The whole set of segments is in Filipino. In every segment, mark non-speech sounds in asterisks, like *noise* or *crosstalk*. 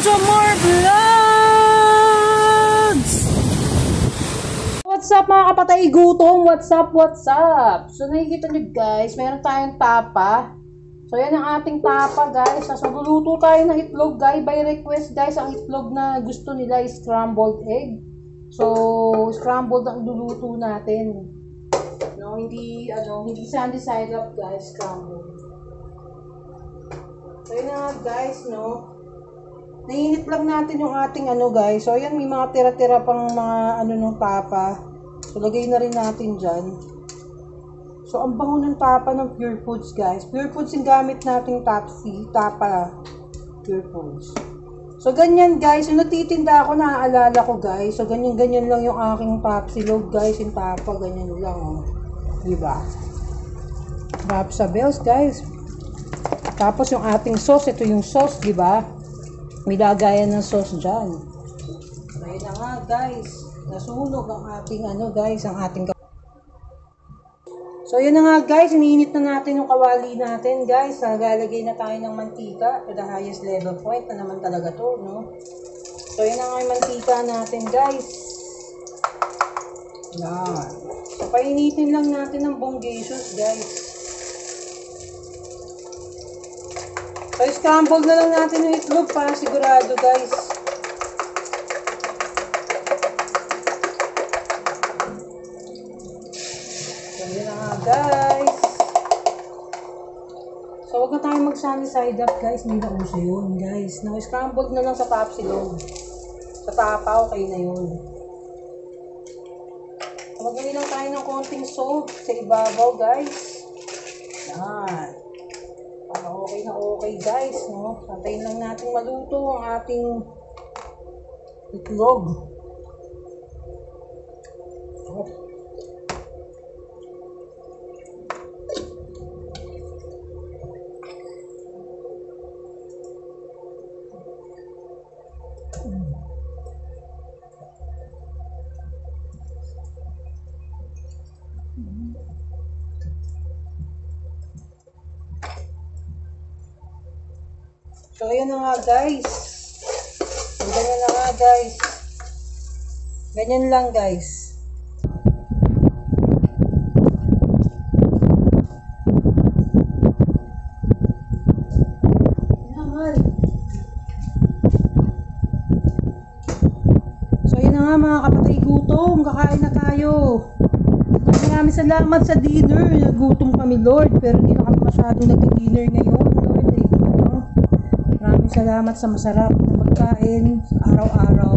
to more vlogs! What's up mga kapatay gutom? What's up? What's up? So nakikita nyo guys, meron tayong tapa. So yan ang ating tapa guys. So luluto tayo ng itlog guys. By request guys, ang itlog na gusto nila is scrambled egg. So scrambled ang luluto natin. No, hindi ano, hindi sandy side up guys, scrambled. So yun na guys, no. Nainit lang natin yung ating ano guys. So ayan, may mga tira-tira pang mga ano nung tapa. So lagay na rin natin dyan. So ang bango ng tapa ng Pure Foods guys. Pure Foods yung gamit nating tapsi, tapa Pure Foods. So ganyan guys, yung natitinda ako, naaalala ko guys. So ganyan-ganyan lang yung aking tapsilog guys, yung tapa, ganyan lang oh. Diba? Rap sa bells guys. Tapos yung ating sauce, ito yung sauce, di ba? May lagayan ng sauce dyan. Ayun na nga, guys. Nasunog ang ating, ano, guys, ang ating So, yun na nga, guys. Iniinit na natin yung kawali natin, guys. Lalagay na tayo ng mantika to the highest level point na naman talaga to, no? So, yun na nga yung mantika natin, guys. Yan. So, painitin lang natin ng bonggacious, guys. So, scramble na lang natin yung itlog para sigurado, guys. Yun na nga, guys. So, huwag na tayo mag-sunny side up, guys. May nauso yun, guys. Now, scrambled na lang sa top silog. Sa tapa, okay na yun. Magbili lang tayo ng konting salt sa ibabaw, guys. Yan. Okay guys, no? Patayin lang natin maluto ang ating itlog. Oh. So, ayan na nga guys. Ganyan na nga guys. Ganyan lang guys. So, ayan nga mga kapatay gutom. Kakain na tayo. Maraming salamat sa dinner. Nagutom kami Lord. Pero hindi na kami masyadong nag-dinner ngayon. Salamat sa masarap na pagkain araw-araw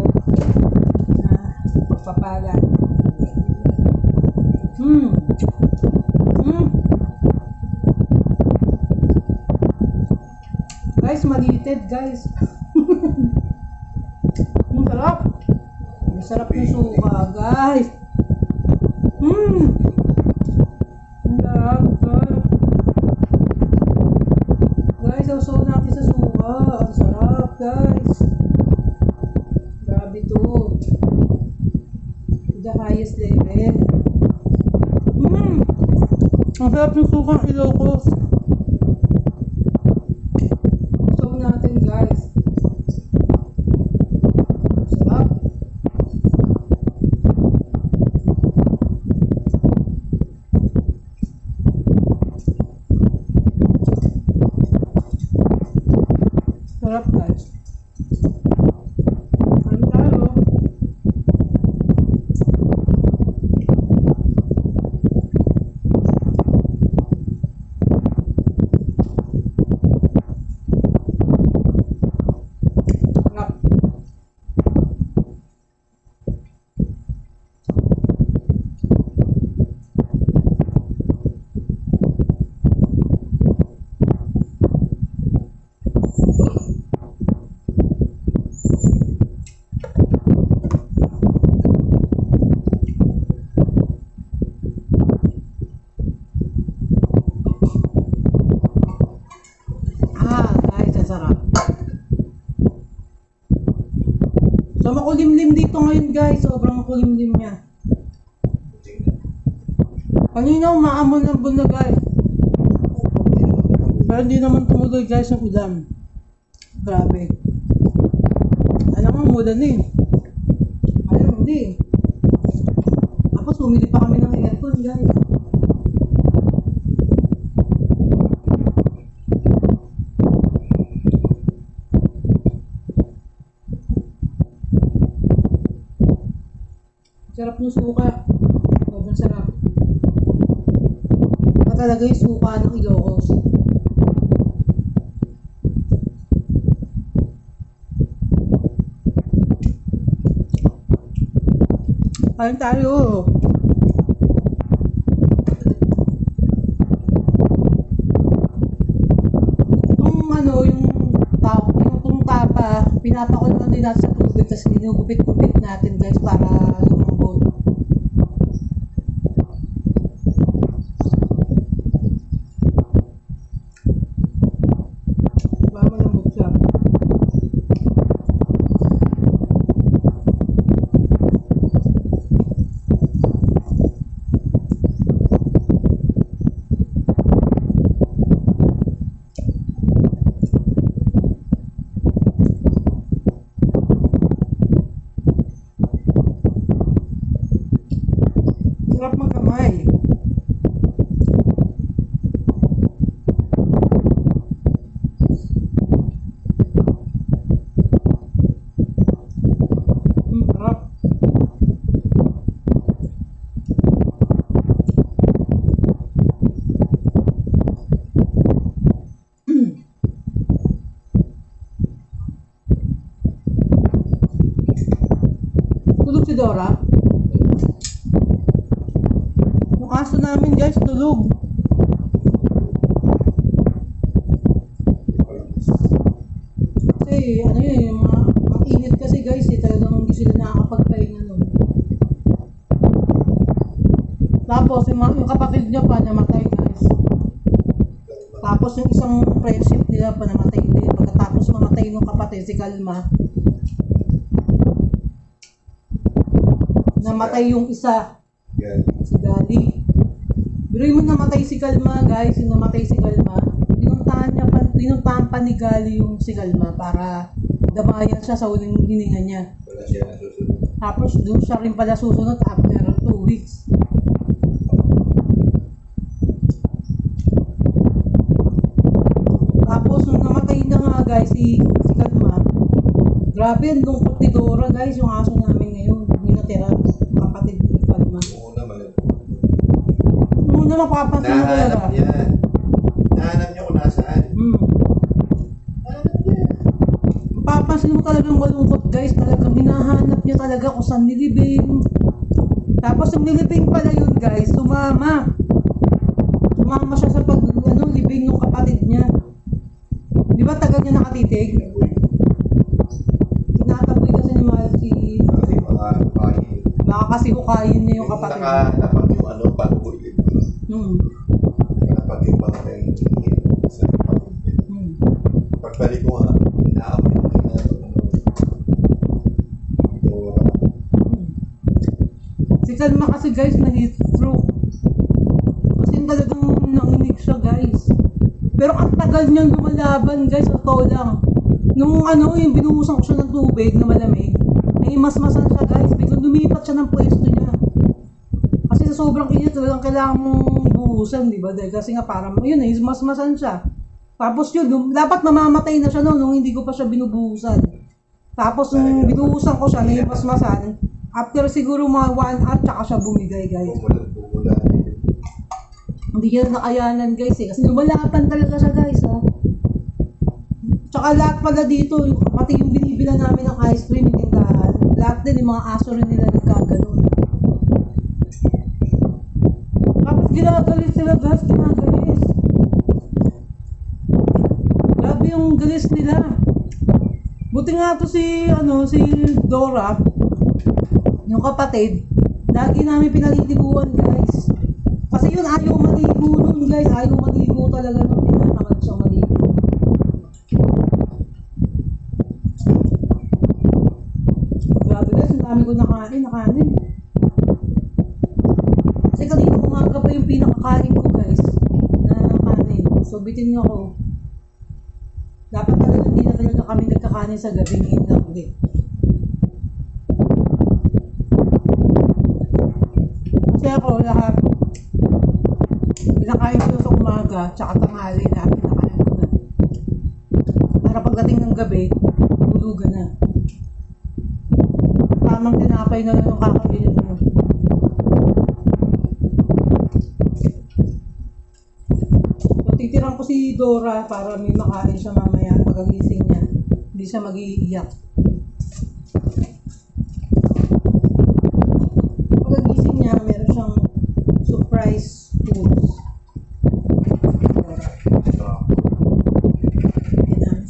na pagpapala. Hmm. Hmm. Guys, malited guys. *laughs* Ang sarap. Ang sarap ng suka, guys. Hmm. Ang sarap, guys. Guys, sausaw natin sa suka. Ang sarap, guys. Grabe to. The highest level. Mmm! Ang sarap ng sukang Ilocos. Sausaw natin, guys. Sarap. Sarap, guys. Ano tayo? Sarap. Ah, guys, ang sarap. So, makulimlim dito ngayon, guys. Sobrang makulimlim niya. Kanina, umaamon ng bulan, guys. Pero hindi naman tumuloy, guys, yung ulan. Grabe. umulan eh. Ayun, hindi. Tapos bumili pa kami ng aircon, guys. Sarap ng suka. Sobrang sarap. Ito talaga yung suka ng Ilocos. Kain tayo. Yung ano, yung yung pinapakuloan din natin sa tubig tapos ginugupit-gupit natin guys. Para malambot siya. Sarap magkamay. Mm, sarap. Tulog si Dora. Yung aso namin guys, tulog. Kasi ano yun, yung mga mag-init kasi guys, eh, talagang hindi sila nakakapagpahinga nun. Tapos yung, mga, yung kapatid niya pa namatay guys. Tapos yung isang friendship nila pa namatay din. Pagkatapos mamatay nung kapatid, si Kalma. Namatay yung isa. Yan. si Gali. Pero yung namatay si Kalma, guys, yung namatay si Kalma, pinuntahan niya pa, pinuntahan pa ni Gali yung si Kalma para dabayan siya sa huling hininga niya. Wala siya nasusunod. Tapos doon siya rin pala susunod after 2 weeks. Tapos nung namatay na nga guys, si, si Kalma, grabe ang lungkot ni Dora guys, yung aso namin ngayon, yung natira, kapatid ni Kalma. Yung una, malag. Nung na napapansin ko Nahanap talaga. niya. Nahanap niya kung nasaan. Hmm. Nahanap niya. Papansin mo talagang malungkot guys, talagang hinahanap niya talaga kung saan nilibing. Tapos yung nilibing pala yun guys, sumama. Sumama siya sa pag, ano, libing ng kapatid niya. Di ba tagal niya nakatitig? Tinataboy kasi ni Mahal si, Kasi baka kasi hukayin niya yung kapatid niya. Yung ano, pag-uwi. Hmm. Nakahanapan yung mga kayong tingin sa niya. Hmm. Pagbalik ko nga, inaapoy ko. Dora. Hmm. Si Kalma kasi guys na heat stroke. Kasi talagang nanginig siya guys. Pero ang tagal niyang lumalaban guys, totoo lang. Nung ano, yung binuhusan ko siya ng tubig na malamig, may masmasan siya guys. Biglang lumipat siya ng pwesto niya. Kasi sa sobrang init, talagang kailangan mong buhusan, di ba? Dahil kasi nga parang, yun eh, masmasan siya. Tapos yun, nung- dapat mamamatay na siya noon nung hindi ko pa siya binubuhusan. Tapos nung binuhusan ko siya, na masmasan, after siguro mga one hour, tsaka siya bumigay guys. Hindi niya nakayanan guys eh. Kasi lumalapan talaga siya guys ha. Tsaka lahat pala dito, pati yung binibila namin ng ice cream, yung tindahan, lahat din yung mga aso rin nila nagkaganon. Tapos ginagalis sila guys, ginagalis. Grabe yung galis nila. Buti nga to si, ano, si Dora, yung kapatid, lagi namin pinaliliguan guys. Kasi yun, ayaw maligo nun guys. Ayaw maligo talaga nun. Tinatamad siya maligo. Grabe guys, ang dami ko nakain, nakain. Kasi kanina umaga pa yung pinakakain ko guys na kanin. So bitin niyo ako. Dapat talaga hindi na talaga kami nagkakanin sa gabi ngayon na ulit. Eh. Kasi ako lahat pinakain ko sa umaga tsaka tanghali lahat pinakain ko na. Para pagdating ng gabi, bulugan na. Tamang tinapay na lang yung kakainin mo. So, titiran ko si Dora para may makain siya mamaya pagagising niya. Hindi siya mag-iiyak. Pagagising niya, meron siyang surprise foods. Dora.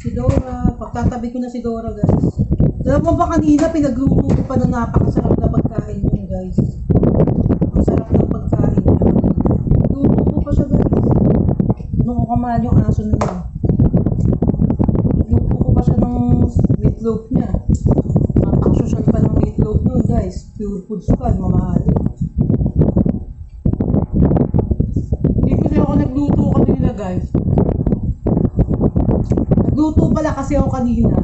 Si Dora. Pagtatabi ko na si Dora, guys. Alam mo ba kanina, pinagluto ko pa ng napakasarap na pagkain yun, guys. Ang sarap ng pagkain niya. Luto ko pa siya, guys. Nung ko kamahal yung aso na yun. Luto ko pa siya ng meatloaf niya. Napakasosyal pa ng meatloaf nun, guys. Pure foods pa, mamahalin. Hindi kasi ako nagluto kanina, guys. Nagluto pala kasi ako kanina.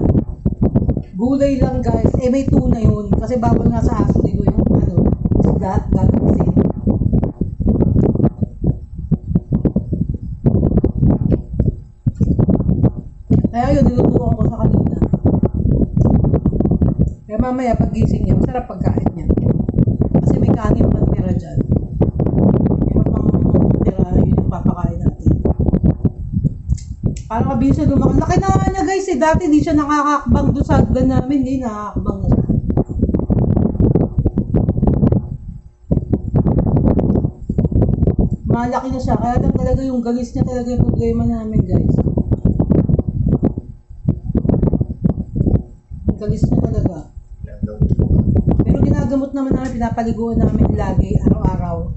Gulay lang guys. Eh may tuna yun. Kasi bawal nga sa aso ko yung ano, isda, gagamitin. Kaya yun, nilutuan ko sa kanina. Kaya mamaya pag-gising niya, masarap pagkain niya. Kasi may kanin pang tira dyan. Meron pang tira, yun yung papakain natin. Parang mabilis siya lumaki. Laki na nga niya guys eh. Dati di siya nakakakbang doon sa hagdan namin. Ngayon nakakakbang na siya. Malaki na siya. Kaya lang talaga yung galis niya talaga yung problema namin guys. Yung galis niya talaga. Pero ginagamot naman namin, pinapaliguan namin lagi, araw-araw.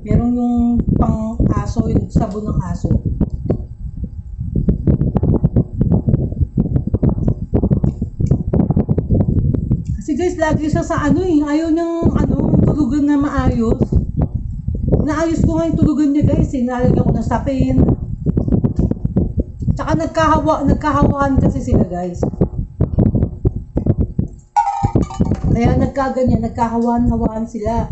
Meron yung pang aso, yung sabon ng aso. Kasi guys, lagi siya sa ano eh, ayaw niyang ano, tulugan na maayos. Naayos ko nga yung tulugan niya guys eh, nalagyan ko ng sapin. Tsaka nagkahawa, nagkahawaan kasi sila guys. Kaya nagkaganyan, nagkahawaan-hawaan sila.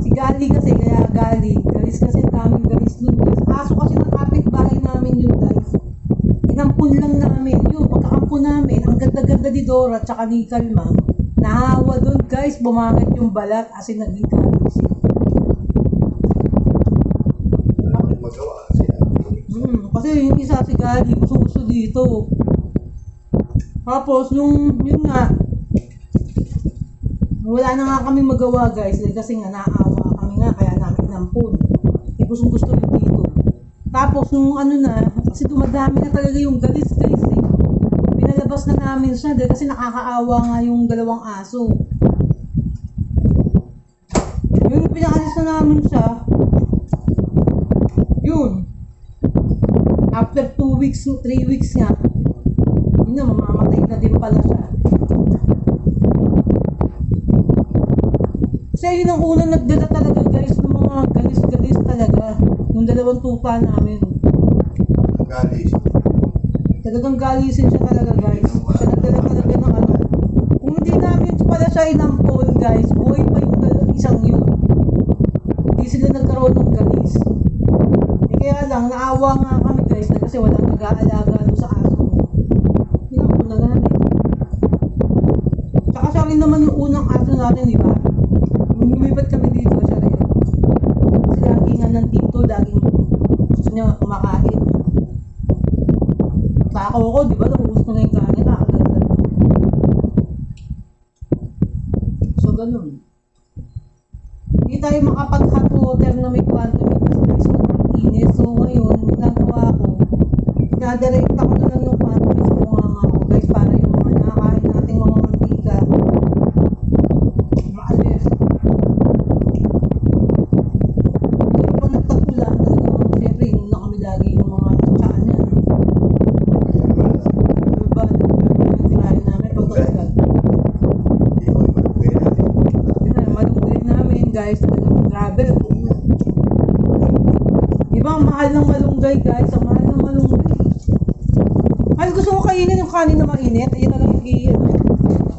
Si Gali kasi, kaya Gali. Galis kasi ang daming galis nun guys. Aso kasi ng kapitbahay namin yun guys. Inampun lang namin. Yun, pagkakampun namin, ang ganda-ganda ni Dora tsaka ni Kalma. Nahawa doon guys, bumangat yung balat as in naging galis. Hmm, kasi yung isa si Gali, gusto gusto dito. Tapos, yung, yun nga, wala na nga kami magawa guys, kasi nga naawa kami nga, kaya namin inampun. Eh, gusto gusto yun dito. Tapos, nung ano na, kasi dumadami na talaga yung galis guys eh. Pinalabas na namin siya dahil kasi nakakaawa nga yung dalawang aso. Yun, pinakalis na namin siya. Yun. After 2 weeks, 3 weeks nga, yun na, mamamatay na din pala siya. Kasi yun ang unang nagdala talaga guys ng mga galis-galis talaga. Yung dalawang tupa namin. Gali siya. Talagang galisin siya talaga guys. Siya nagdala talaga ng ano. Kung hindi namin pala siya inampon guys, buhay pa yung isang yun. Hindi sila nagkaroon ng galis. Eh, kaya lang, naawa nga kami guys na kasi walang nag-aalaga doon sa aso mo. Inampon na namin. Tsaka siya rin naman yung unang aso natin, di ba? Nung lumipat kami dito, siya rin. Kasi lagi nga nandito, laging gusto niya kumakain. Tako ko, di ba? Naubos ko na yung kanin, nakaganda. So, ganun. Hindi tayo makapag-hot water na may quantum kasi guys, sobrang init. So, ngayon, ginagawa ko, dinadirekta ko na lang yung quantum sa bunganga ko, guys, para yung mga nakakain nating mga mantika, maalis. Hindi pa nagtagulan, talagang, siyempre, inom na kami lagi yung mga tsaka niyan. Diba? Yung tirahin namin pag matagal. Hindi ko ipagpili natin. Yun na, malunggay namin, guys. Talagang grabe. Di ba, ang mahal ng malunggay, guys. Ang mahal ng malunggay. Ay, gusto ko kainin yung kanin na mainit. Ayun na lang yung i- ano.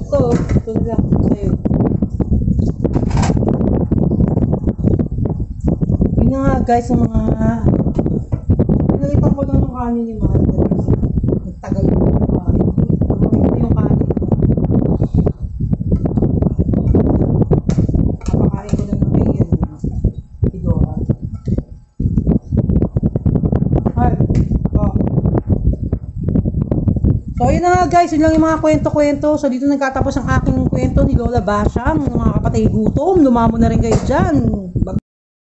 Ito, ito na lang. Sa'yo. guys ng mga pinalitan ko lang ng kanin ni Mahal kasi nagtagal ko yung kanin. Ito yung kanin niya. Napakain ko na ng may yan. Idora. Mahal. Oh. So, yun na nga guys, yun lang yung mga kwento-kwento. So, dito nagkatapos ang aking kwento ni Lola Basyang, mga kapatid gutom. Lumamo na rin kayo dyan.